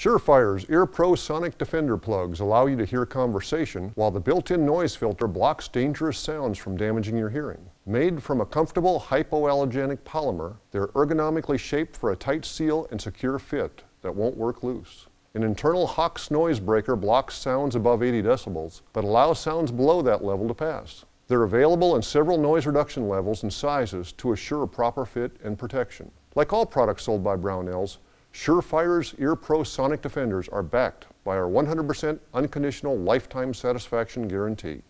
Surefire's EarPro Sonic Defender plugs allow you to hear conversation while the built-in noise filter blocks dangerous sounds from damaging your hearing. Made from a comfortable hypoallergenic polymer, they're ergonomically shaped for a tight seal and secure fit that won't work loose. An internal Hocks noise breaker blocks sounds above 80 decibels, but allows sounds below that level to pass. They're available in several noise reduction levels and sizes to assure proper fit and protection. Like all products sold by Brownells, Surefire's EarPro Sonic Defenders are backed by our 100% unconditional lifetime satisfaction guarantee.